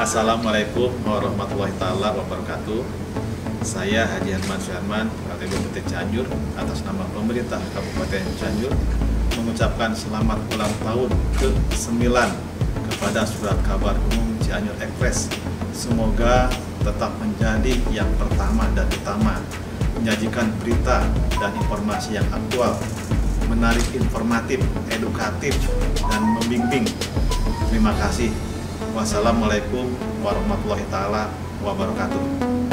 Assalamualaikum warahmatullahi taala wabarakatuh. Saya Haji Herman Syarman, KTP Cianjur atas nama pemerintah Kabupaten Cianjur mengucapkan selamat ulang tahun ke-9 kepada Surat Kabar Umum Cianjur Express. Semoga tetap menjadi yang pertama dan utama menyajikan berita dan informasi yang aktual, menarik informatif, edukatif, dan membimbing. Terima kasih. Wassalamualaikum warahmatullahi taala wabarakatuh.